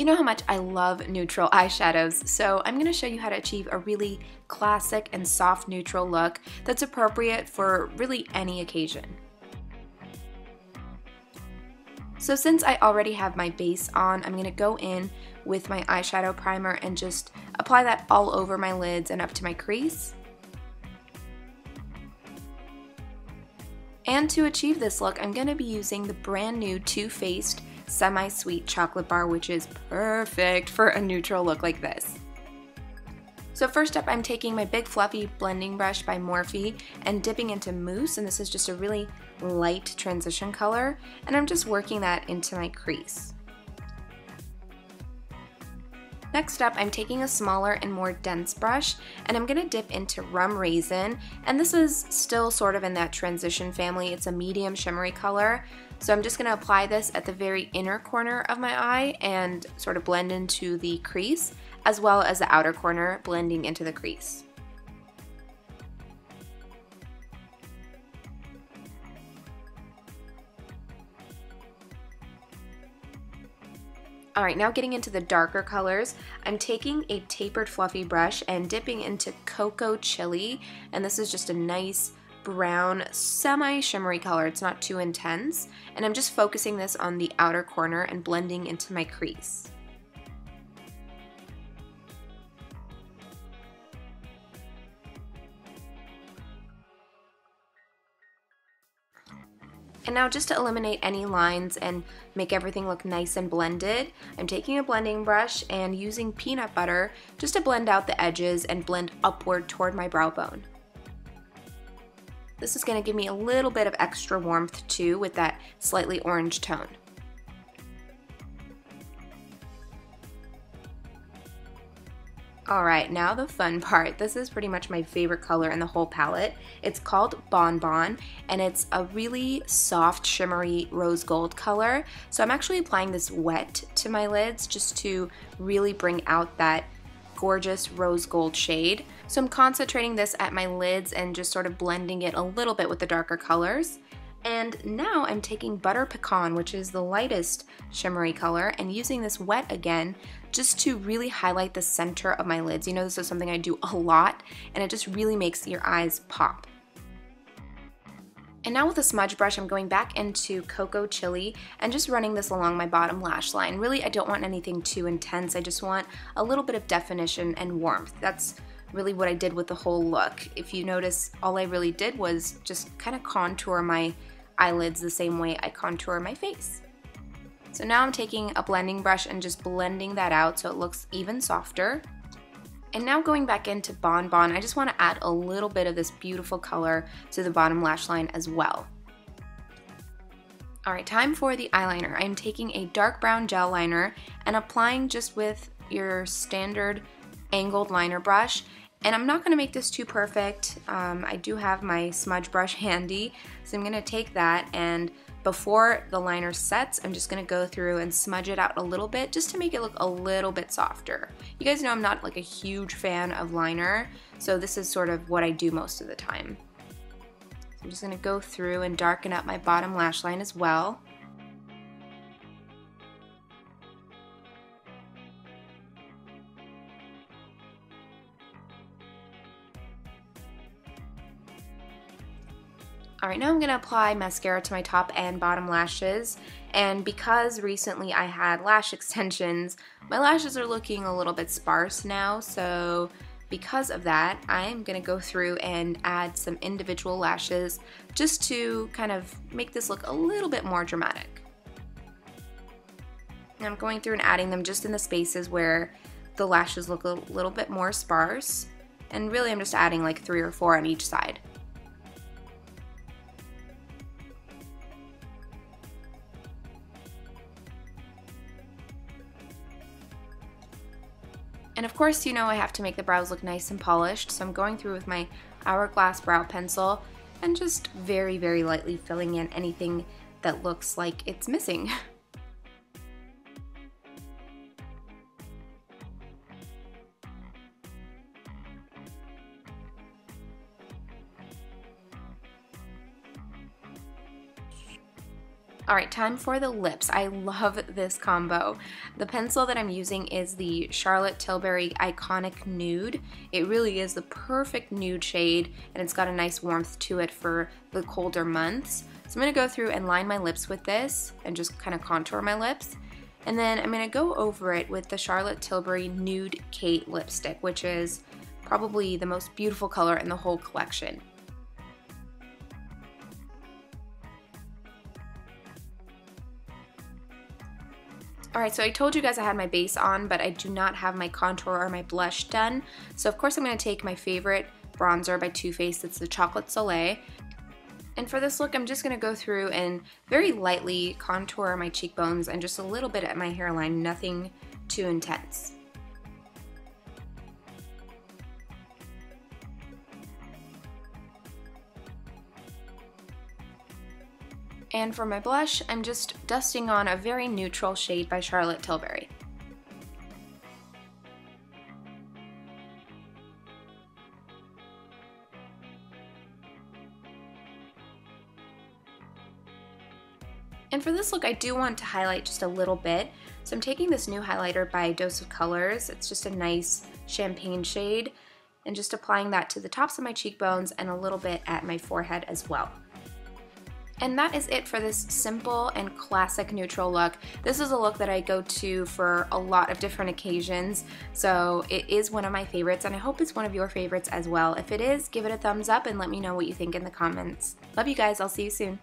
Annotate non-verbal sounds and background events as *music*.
You know how much I love neutral eyeshadows, so I'm going to show you how to achieve a really classic and soft neutral look that's appropriate for really any occasion. So since I already have my base on, I'm going to go in with my eyeshadow primer and just apply that all over my lids and up to my crease. And to achieve this look, I'm going to be using the brand new Too Faced semi-sweet chocolate bar, which is perfect for a neutral look like this. So first up, I'm taking my big fluffy blending brush by Morphe and dipping into Mousse, and this is just a really light transition color, and I'm just working that into my crease. Next up, I'm taking a smaller and more dense brush, and I'm gonna dip into Rum Raisin, and this is still sort of in that transition family. It's a medium shimmery color, so I'm just gonna apply this at the very inner corner of my eye and sort of blend into the crease, as well as the outer corner blending into the crease. Alright, now getting into the darker colors, I'm taking a tapered fluffy brush and dipping into Cocoa Chili, and this is just a nice brown, semi-shimmery color. It's not too intense, and I'm just focusing this on the outer corner and blending into my crease. And now just to eliminate any lines and make everything look nice and blended, I'm taking a blending brush and using peanut butter just to blend out the edges and blend upward toward my brow bone. This is going to give me a little bit of extra warmth too with that slightly orange tone. Alright, now the fun part. This is pretty much my favorite color in the whole palette. It's called Bon Bon, and it's a really soft, shimmery rose gold color. So I'm actually applying this wet to my lids just to really bring out that gorgeous rose gold shade. So I'm concentrating this at my lids and just sort of blending it a little bit with the darker colors. And now I'm taking Butter Pecan, which is the lightest shimmery color, and using this wet again just to really highlight the center of my lids. You know this is something I do a lot, and it just really makes your eyes pop. And now with a smudge brush, I'm going back into Cocoa Chili and just running this along my bottom lash line. Really, I don't want anything too intense. I just want a little bit of definition and warmth. That's really what I did with the whole look. If you notice, all I really did was just kind of contour my eyelids the same way I contour my face. So now I'm taking a blending brush and just blending that out so it looks even softer. And now going back into Bon Bon, I just want to add a little bit of this beautiful color to the bottom lash line as well. Alright, time for the eyeliner. I'm taking a dark brown gel liner and applying just with your standard angled liner brush. And I'm not going to make this too perfect. Um, I do have my smudge brush *laughs* handy, so I'm going to take that and before the liner sets, I'm just gonna go through and smudge it out a little bit just to make it look a little bit softer. You guys know I'm not like a huge fan of liner, so this is sort of what I do most of the time. So I'm just gonna go through and darken up my bottom lash line as well. Alright, now I'm going to apply mascara to my top and bottom lashes. And because recently I had lash *laughs* extensions, my lashes are looking a little bit sparse now. So because of that, I'm going to go through and add some individual lashes just to kind of make this look a little bit more dramatic. And I'm going through and adding them just in the spaces where the lashes look a little bit more sparse. And really I'm just adding like three or four on each side. And of course, you know I have to make the brows look nice and polished, so I'm going through with my Hourglass brow pencil and just very, very lightly filling in anything that looks like it's missing. *laughs* Alright, time for the lips. I love this combo. The pencil that I'm using is the Charlotte Tilbury Iconic Nude. It really is the perfect nude shade and it's got a nice warmth to it for the colder months. So I'm to go through and line my lips with this and just kind of contour my lips. And then I'm going to go over it with the Charlotte Tilbury Nude Kate lipstick, which is probably the most beautiful color in the whole collection. Alright, so I told you guys I had my base on, but I do not have my contour or my blush done. So of course I'm going to take my favorite bronzer by Too Faced, it's the Chocolate Soleil. And for this look, I'm just going to go through and very lightly contour my cheekbones and just a little bit at my hairline, nothing too intense. And for my blush, I'm just dusting on a very neutral shade by Charlotte Tilbury. And for this look, I do want to highlight just a little bit. So I'm taking this new highlighter by Dose of Colors. It's just a nice champagne shade and just applying that to the tops of my cheekbones and a little bit at my forehead as well. And that is it for this simple and classic neutral look. This is a look that I go to for a lot of different occasions, so it is one of my favorites, and I hope it's one of your favorites as well. If it is, give it a thumbs up and let me know what you think in the comments. Love you guys, I'll see you soon.